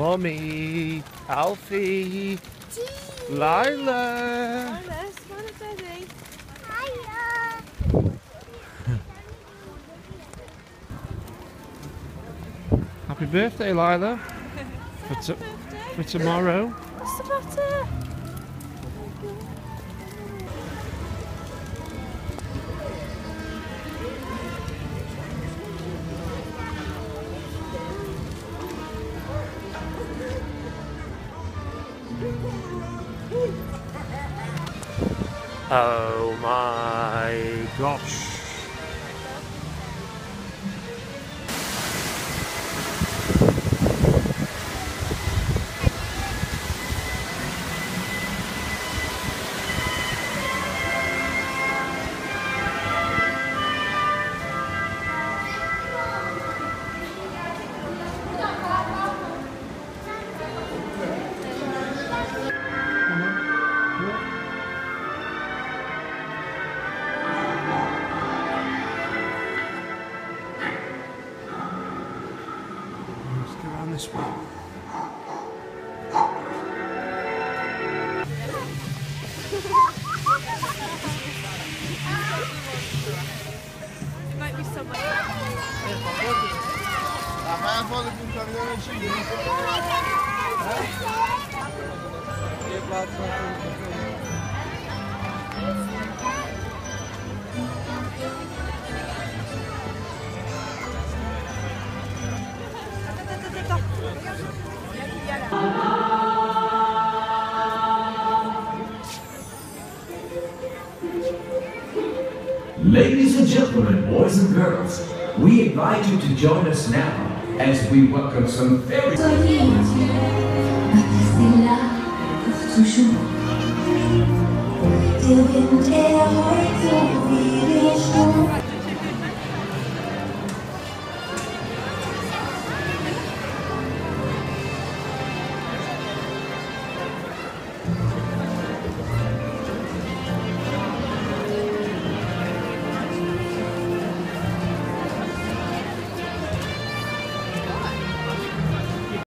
Mommy, Alfie, Gee. Lila. Lila. Birthday, Lila. For, Happy t- birthday. for tomorrow. What's the matter? Oh my gosh. Deus, Pai. Давай, воду будем тогда начинать. Я платформу. Ladies and gentlemen, boys and girls, we invite you to join us now as we welcome some very